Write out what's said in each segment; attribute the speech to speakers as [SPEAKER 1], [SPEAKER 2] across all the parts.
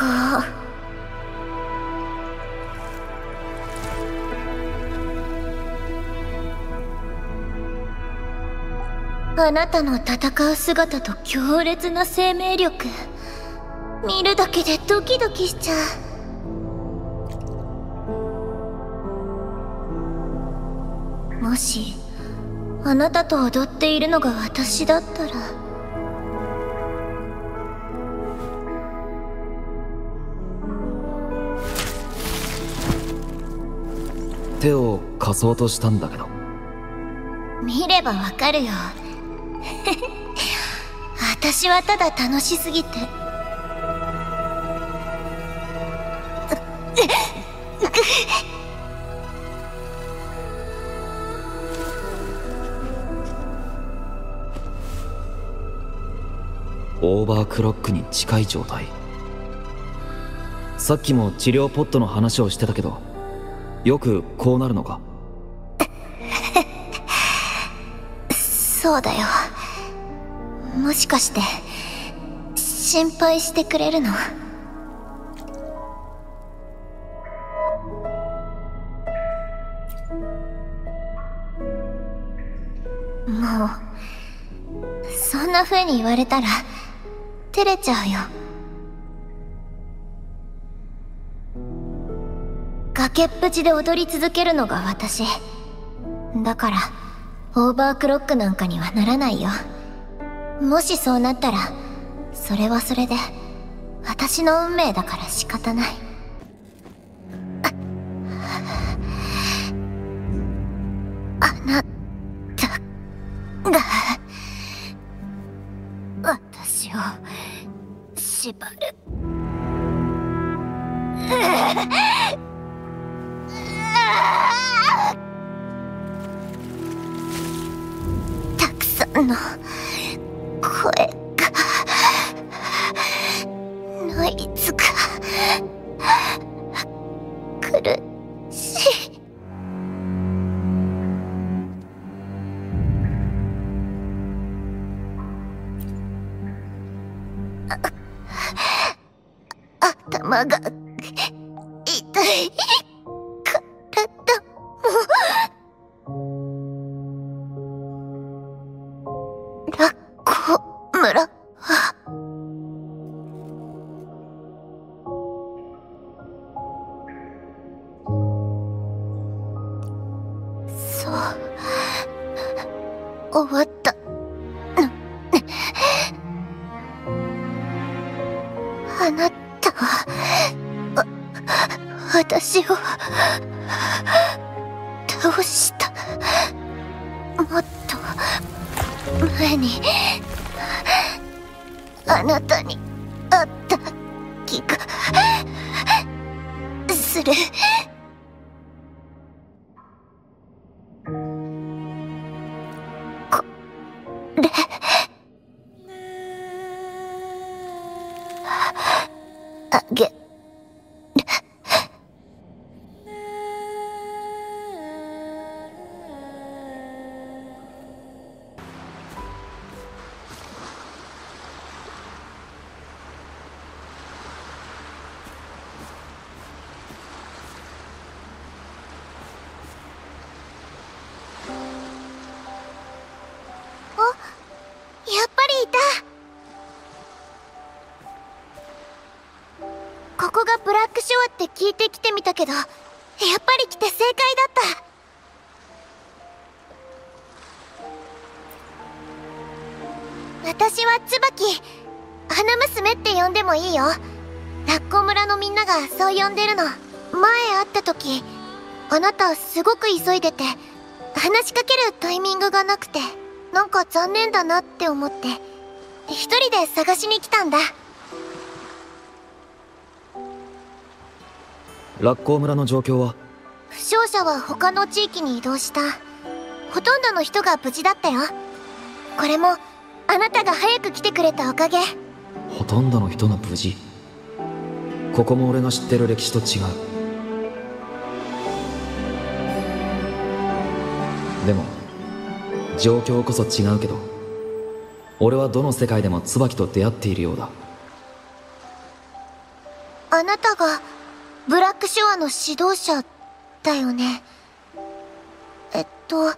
[SPEAKER 1] か。あなたの戦う姿と強烈な生命力。見るだけでドキドキしちゃう。もしあなたと踊っているのが私だったら。
[SPEAKER 2] 手を貸そうとしたんだけど。
[SPEAKER 1] 見ればわかるよ。私はただ楽しすぎて。
[SPEAKER 2] オーバークロックに近い状態。さっきも治療ポットの話をしてたけどよくこうなるのか？
[SPEAKER 1] そうだよ。もしかして心配してくれるの？もうそんな風に言われたら照れちゃうよ。けっぷちで踊り続けるのが私。だからオーバークロックなんかにはならないよ。もしそうなったらそれはそれで私の運命だから仕方ない。の声がノイズが苦しい。頭が私を。倒した？もっと前に。あなたに会った気がする。あげ。って聞いてきてみたけどやっぱり来て正解だった。私は椿花娘って呼んでもいいよ。ラッコ村のみんながそう呼んでるの。前会った時あなたすごく急いでて話しかけるタイミングがなくてなんか残念だなって思って一人で探しに来たんだ。
[SPEAKER 2] ラッコー村の状況は？
[SPEAKER 1] 負傷者は他の地域に移動した。ほとんどの人が無事だったよ。これもあなたが早く来てくれたおかげ。
[SPEAKER 2] ほとんどの人が無事？ここも俺が知ってる歴史と違う。でも状況こそ違うけど俺はどの世界でも椿と出会っているようだ。
[SPEAKER 1] あなたがックショアの指導者だよね。えっと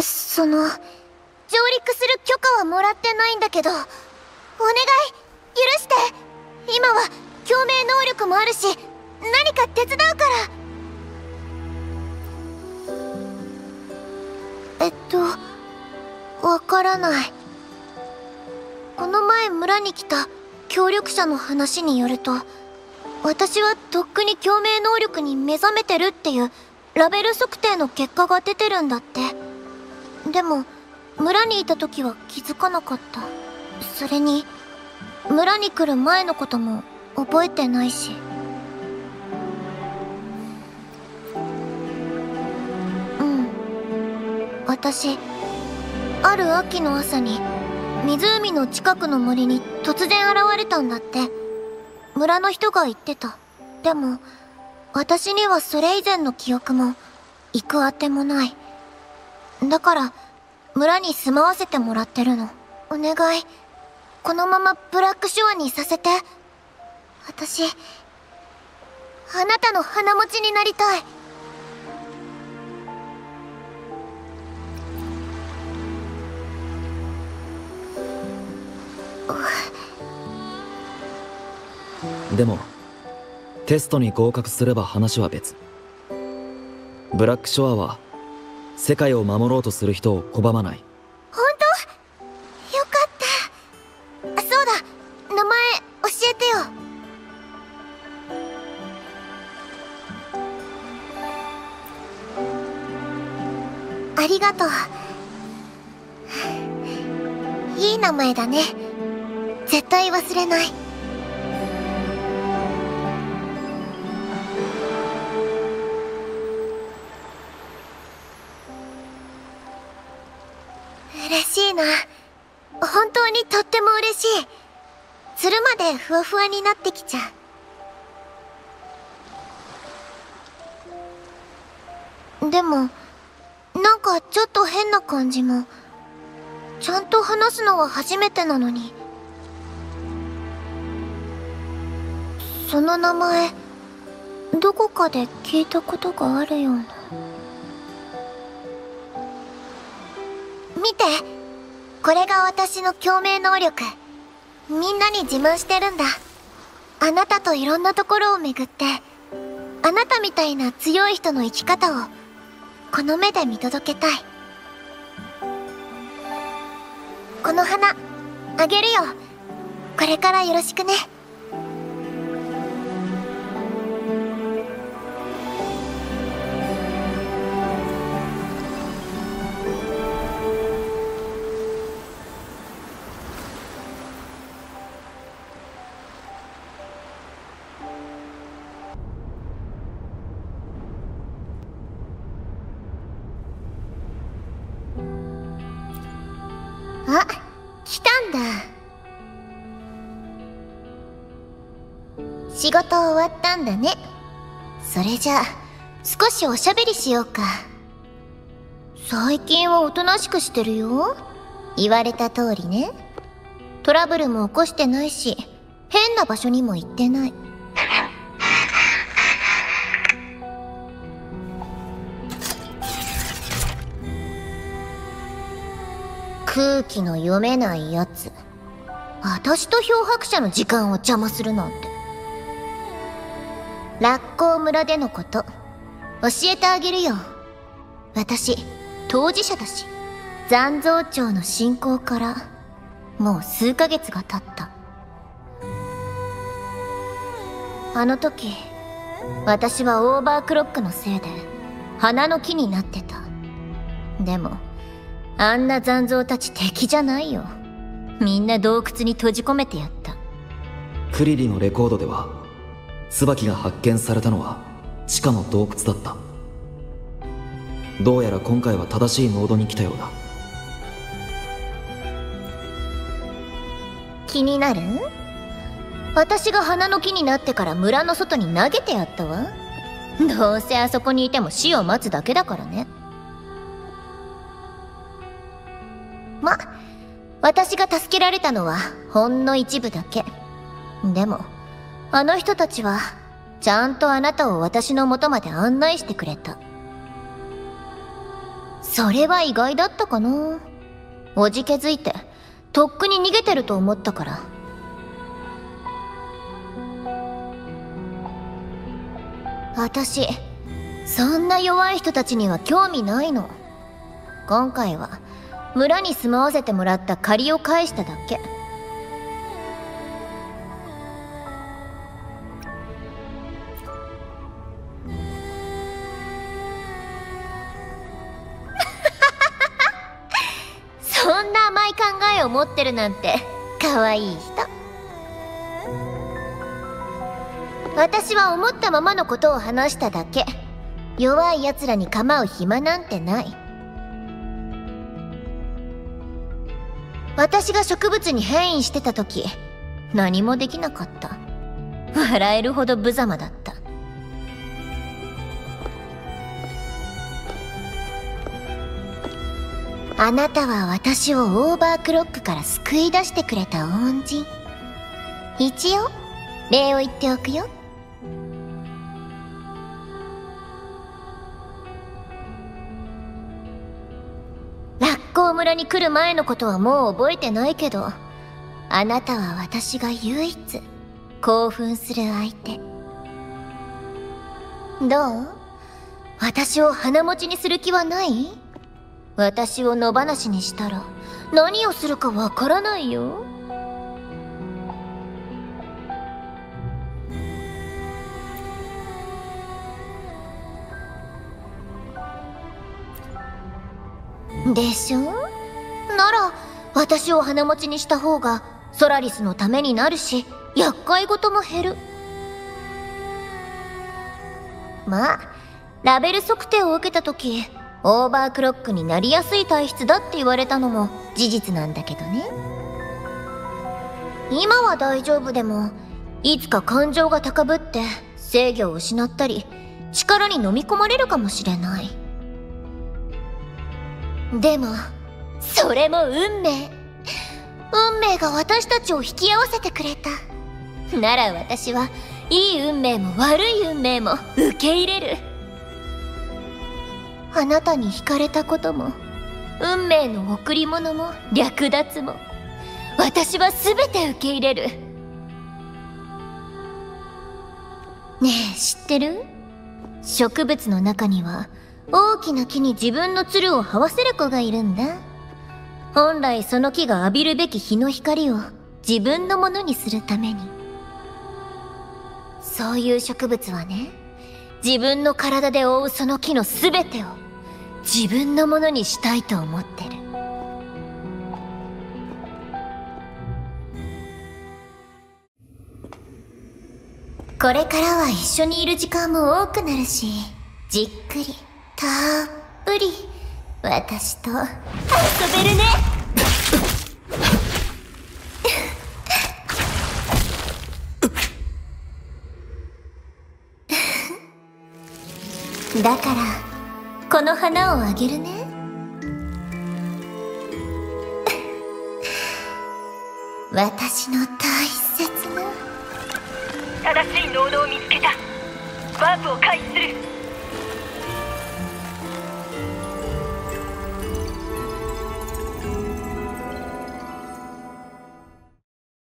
[SPEAKER 1] その上陸する許可はもらってないんだけどお願い許して。今は共鳴能力もあるし何か手伝うから。えっとわからない。この前村に来た協力者の話によると私はとっくに共鳴能力に目覚めてるっていうラベル測定の結果が出てるんだって。でも村にいた時は気づかなかった。それに村に来る前のことも覚えてないし。うん。私ある秋の朝に湖の近くの森に突然現れたんだって。村の人が言ってた。でも私にはそれ以前の記憶も行くあてもない。だから村に住まわせてもらってるの。お願い。このままブラックショアにさせて。私あなたの鼻持ちになりたい。
[SPEAKER 2] でもテストに合格すれば話は別。ブラックショアは世界を守ろうとする人を拒まない。
[SPEAKER 1] 本当？よかった。そうだ。名前教えてよ。ありがとう。いい名前だね。絶対忘れない。当にとっても嬉しい。つるまでふわふわになってきちゃう。でもなんかちょっと変な感じも。ちゃんと話すのは初めてなのに。その名前どこかで聞いたことがあるような。見て。これが私の共鳴能力。みんなに自慢してるんだ。あなたといろんなところを巡ってあなたみたいな強い人の生き方をこの目で見届けたい。この花あげるよ。これからよろしくね。あ来たんだ。仕事終わったんだね。それじゃあ少しおしゃべりしようか。最近はおとなしくしてるよ。言われた通りね。トラブルも起こしてないし変な場所にも行ってない。空気の読めないやつ私と漂白者の時間を邪魔するなんて。ラッコ村でのこと。教えてあげるよ。私当事者だし残像町の進行からもう数ヶ月が経った。あの時私はオーバークロックのせいで花の木になってた。でもあんな残像たち敵じゃないよ。みんな洞窟に閉じ込めてやった。
[SPEAKER 2] クリリのレコードでは椿が発見されたのは地下の洞窟だった。どうやら今回は正しい濃度に来たようだ。
[SPEAKER 1] 気になる？私が花の木になってから村の外に投げてやったわ。どうせあそこにいても死を待つだけだからねけられたのはほんの一部だけ。でもあの人たちはちゃんとあなたを私の元まで案内してくれた。それは意外だったかな？おじけづいてとっくに逃げてると思ったから。私そんな弱い人たちには興味ないの。今回は村に住まわせてもらった借りを返しただけ。そんな甘い考えを持ってるなんて可愛い人。私は思ったままのことを話しただけ。弱い奴らに構う暇なんてない。私が植物に変異してた時何もできなかった。笑えるほど無様だった。あなたは私をオーバークロックから救い出してくれた恩人。一応礼を言っておくよ。ラッコー村に来る前のことはもう覚えてないけどあなたは私が唯一興奮する相手。どう？私を鼻持ちにする気はない？私を野放しにしたら何をするかわからないよ。でしょ？なら私を鼻持ちにした方がソラリスのためになるし厄介事も減る。まあラベル測定を受けた時オーバークロックになりやすい体質だって言われたのも事実なんだけどね。今は大丈夫でもいつか感情が高ぶって制御を失ったり力に飲み込まれるかもしれない。でもそれも運命。運命が私たちを引き合わせてくれた。なら私はいい運命も悪い運命も受け入れる。あなたに惹かれたことも。運命の贈り物も略奪も。私は全て受け入れる。ねえ知ってる？植物の中には大きな木に自分のつるを這わせる子がいるんだ。本来その木が浴びるべき日の光を自分のものにするために。そういう植物はね自分の体で覆うその木の全てを自分のものにしたいと思ってる。これからは一緒にいる時間も多くなるしじっくり。たっぷり。私と。遊べるね。だからこの花をあげるね。私の大切な。
[SPEAKER 3] 正しいノードを見つけた。ワープを開始する